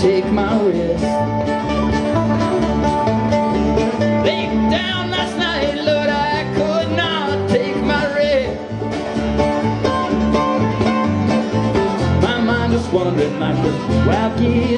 take my. Laid down last night, Lord, I could not take my rest. My mind wandering like a wild geese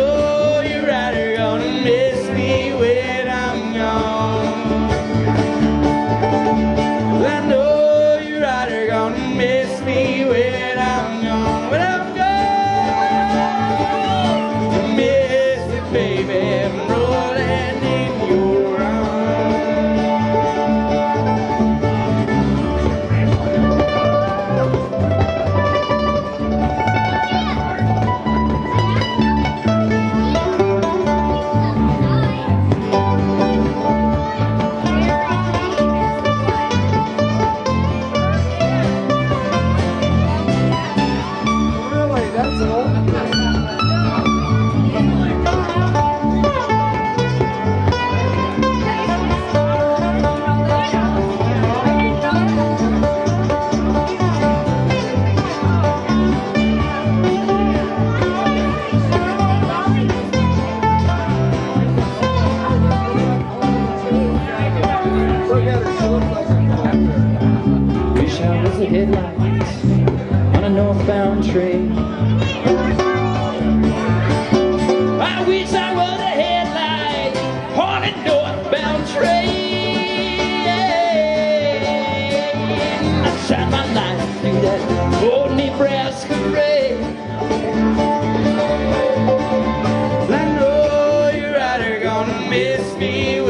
Look at looks like Wish I was a headlight on a northbound train. I wish I was a headlight on a northbound train. I shine my light through that old Nebraska rain. Miss me